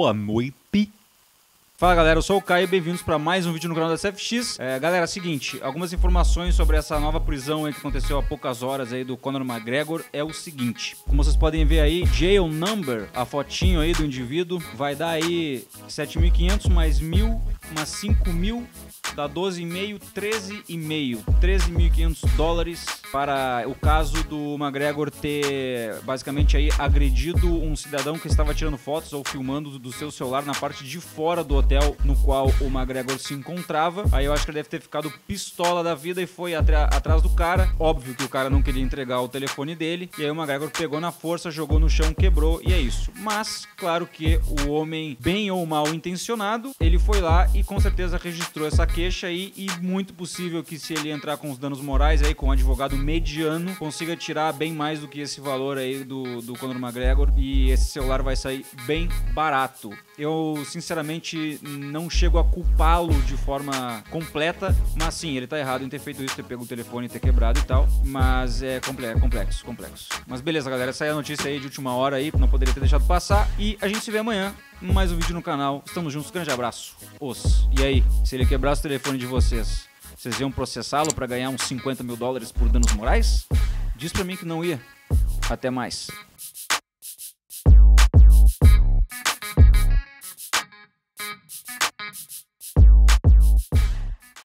Boa noite. Fala galera, eu sou o Caio e bem-vindos para mais um vídeo no canal da CFX. É, galera, seguinte, algumas informações sobre essa nova prisão que aconteceu há poucas horas aí do Conor McGregor é o seguinte. Como vocês podem ver aí, jail number, a fotinho aí do indivíduo, vai dar aí 7.500 mais 1.000, mais 5.000 dá 12,5, 13,5, 13.500 dólares para o caso do McGregor ter basicamente aí agredido um cidadão que estava tirando fotos ou filmando do seu celular na parte de fora do hotel no qual o McGregor se encontrava. Aí eu acho que ele deve ter ficado pistola da vida e foi atrás do cara. Óbvio que o cara não queria entregar o telefone dele. E aí o McGregor pegou na força, jogou no chão, quebrou e é isso. Mas, claro que o homem, bem ou mal intencionado, ele foi lá e com certeza registrou essa queixa queixa aí e muito possível que se ele entrar com os danos morais aí, com um advogado mediano, consiga tirar bem mais do que esse valor aí do, do Conor McGregor e esse celular vai sair bem barato. Eu, sinceramente, não chego a culpá-lo de forma completa, mas sim, ele tá errado em ter feito isso, ter pego o telefone ter quebrado e tal, mas é complexo, complexo. Mas beleza, galera, essa é a notícia aí de última hora aí, não poderia ter deixado passar e a gente se vê amanhã mais um vídeo no canal. Estamos juntos, grande abraço. Os, e aí, se ele quebrasse o telefone de vocês, vocês iam processá-lo para ganhar uns 50 mil dólares por danos morais? Diz para mim que não ia. Até mais.